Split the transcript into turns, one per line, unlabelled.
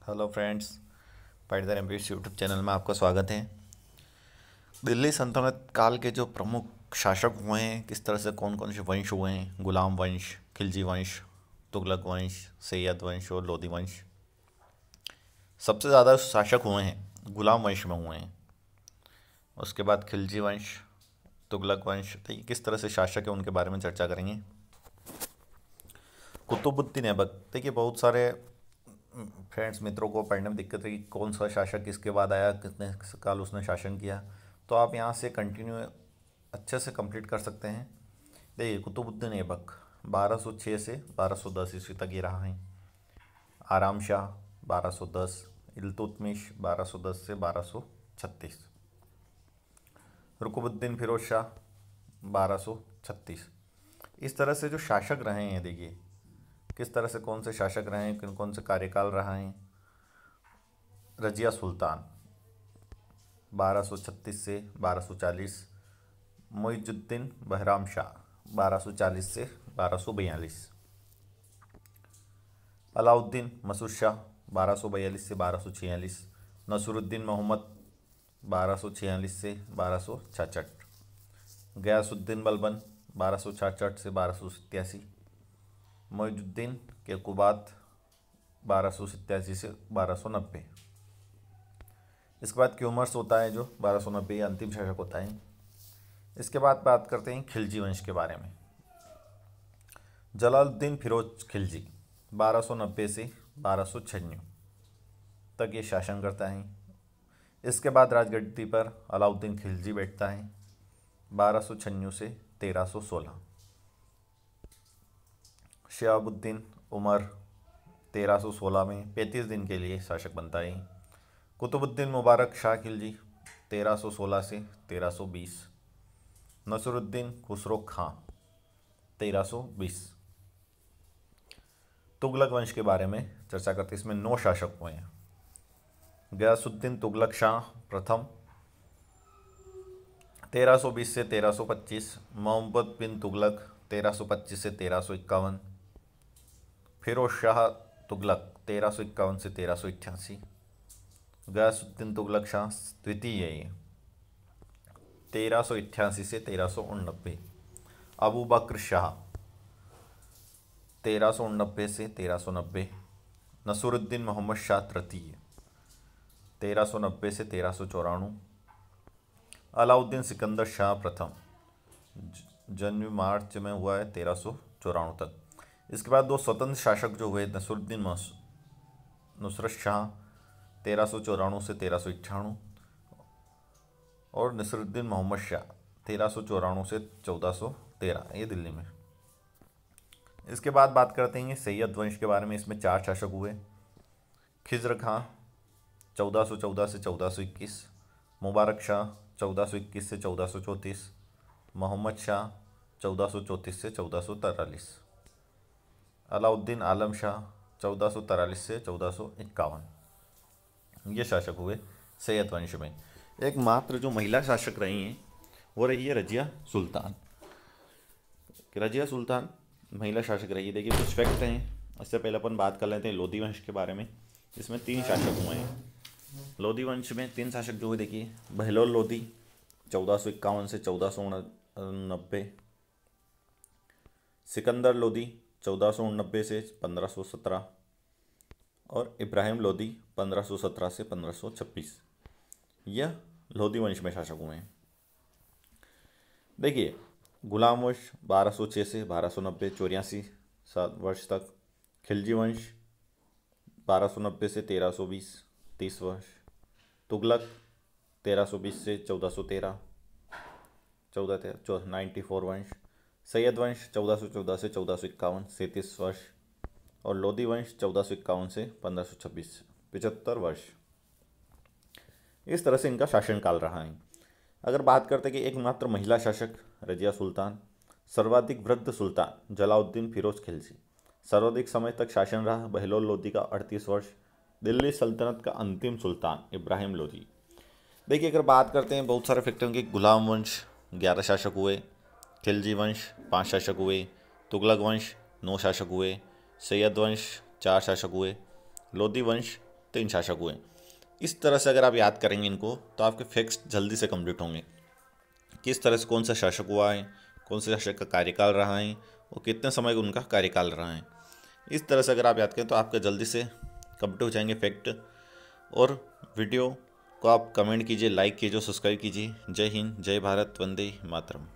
Hello friends Patidar M YouTube channel में आपका स्वागत है। दिल्ली सल्तनत काल के जो प्रमुख शासक हुए हैं, किस तरह से कौन कौन से वंश हुए हैं? गुलाम वंश, खिलजी वंश, तुगलक वंश, सैयद वंश और लोधी वंश। सबसे ज़्यादा शासक हुए हैं, गुलाम वंश में हुए हैं। उसके बाद खिलजी वंश, तुगलक वंश तो ये किस तरह से शासक है उनके बारे में चर्चा करेंगे। कुतुबुद्दीन ऐबक, देखिए बहुत सारे फ्रेंड्स, मित्रों को पढ़ने में दिक्कत रही कौन सा शासक किसके बाद आया, कितने काल उसने शासन किया। तो आप यहाँ से कंटिन्यू अच्छे से कंप्लीट कर सकते हैं। देखिए, कुतुबुद्दीन ऐबक 1206 से 1210 ईस्वी तक ये रहा है। आराम शाह 1210 इल्तुतमिश 1210 से 1236 रुकुबुद्दीन फिरोज शाह 1236 इस तरह से जो शासक रहे हैं, देखिए किस तरह से कौन से शासक रहे हैं किन कौन से कार्यकाल रहा है रजिया सुल्तान 1236 से 1240 मोइजुद्दीन बहराम शाह 1240 से 1242 अलाउद्दीन मसूद शाह 1242 से 1246 नसरुद्दीन मोहम्मद 1246 से बारह गयासुद्दीन बलबन बारह से बारह मोजुद्दीन के कुबात बारह सौ सत्तासी से बारह सौ नब्बे। इसके बाद क्यूमर्स होता है जो बारह सौ नब्बे अंतिम शासक होता है। इसके बाद बात करते हैं खिलजी वंश के बारे में। जलालुद्दीन फिरोज खिलजी, बारह सौ नब्बे से बारह सौ तक ये शासन करता है। इसके बाद राजगद्दी पर अलाउद्दीन खिलजी बैठता है, बारह सौ से तेरह सौ सोलह। शहाबुद्दीन उमर 1316 में 35 दिन के लिए शासक बनता है कुतुबुद्दीन मुबारक शाह खिलजी 1316 से 1320 नसरुद्दीन खुसरो खां 1320 तुगलक वंश के बारे में चर्चा करते इसमें नौ शासक हुए हैं। गयासुद्दीन तुगलक शाह प्रथम 1320 से 1325 मोहम्मद बिन तुगलक 1325 से तेरह फिरोज शाह तुगलक, तेरह सौ इक्यावन से तेरह सौ अट्ठासी गयासुद्दीन तुगलक शाह द्वितीय ये। तेरह सौ अट्ठासी से तेरह सौ उननबे अबू बकर शाह, तेरह सौ उननबे से तेरह सौ नब्बे। नसरुद्दीन मोहम्मद शाह तृतीय, तेरह सौ नब्बे से तेरह सौ चौराणु अलाउद्दीन सिकंदर शाह प्रथम। जन्म मार्च में हुआ है तेरह सौ चौराणु तक। इसके बाद दो स्वतंत्र शासक जो हुए, नसरुद्दीन नुसरत शाह, तेरह सौ चौराणु से तेरह सौ अट्ठाणु और नसरुद्दीन मोहम्मद शाह, तेरह सौ चौराणु से चौदह सौ तेरह, ये दिल्ली में। इसके बाद बात करते हैं सैयद वंश के बारे में, इसमें चार शासक हुए। खिजर खां, चौदह सौ चौदह से चौदह सौ इक्कीस, मुबारक शाह, चौदह सौ इक्कीस से चौदह सौ चौंतीस, मोहम्मद शाह, चौदह सौ चौंतीस से चौदह सौ तैंतालीस। अलाउद्दीन आलम शाह, चौदह सौ चौदह ये शासक हुए सैयद वंश में एक मात्र जो महिला शासक रही हैं, वो रही है रजिया सुल्तान। रजिया सुल्तान महिला शासक रही है। देखिए, कुछ फैक्ट हैं। इससे पहले अपन बात कर लेते हैं लोधी वंश के बारे में। इसमें तीन शासक हुए हैं। लोधी वंश में तीन शासक जो हुए, देखिए, बहलोल लोधी, चौदह सौ चौदह सिकंदर लोधी चौदह सौ उनबे से पंद्रह सौ सत्रह और इब्राहिम लोधी पंद्रह सौ सत्रह से पंद्रह सौ छब्बीस। यह लोधी वंश में शासक हुए हैं। देखिए, गुलाम वंश बारह सौ छः से बारह सौ नब्बे, चौरासी सात वर्ष तक। खिलजी वंश बारह सौ नब्बे से तेरह सौ बीस, तीस वर्ष। तुगलक तेरह सौ बीस से चौदह सौ तेरह। चौदह, तेरह नाइन्टी फोर वंश। सैयद वंश चौदह सौ चौदह से चौदह सौ इक्यावन, सैंतीस वर्ष और लोधी वंश चौदह सौ इक्यावन से पंद्रह सौ छब्बीस, पिचहत्तर वर्ष। इस तरह से इनका शासनकाल रहा है। अगर बात करते कि एकमात्र महिला शासक, रजिया सुल्तान, सर्वाधिक वृद्ध सुल्तान, जलाउद्दीन फिरोज खिलजी। सर्वाधिक समय तक शासन रहा, बहलोल लोधी का अड़तीस वर्ष, दिल्ली सल्तनत का अंतिम सुल्तान, इब्राहिम लोधी देखिए, अगर बात करते हैं, बहुत सारे फैक्टर के गुलाम वंश ग्यारह शासक हुए खिलजी वंश पाँच शासक हुए, तुगलक वंश नौ शासक हुए, सैयद वंश चार शासक हुए लोधी वंश तीन शासक हुए। इस तरह से अगर आप याद करेंगे इनको तो आपके फैक्ट्स जल्दी से कंप्लीट होंगे। किस तरह से कौन सा शासक हुआ है, कौन से शासक का कार्यकाल रहा है, और कितने समय उनका कार्यकाल रहा है। इस तरह से अगर आप याद करें तो आपके जल्दी से कंप्लीट हो जाएँगे फैक्ट। और वीडियो को आप कमेंट कीजिए, लाइक कीजिए, सब्सक्राइब कीजिए। जय हिंद, जय भारत, वंदे मातरम।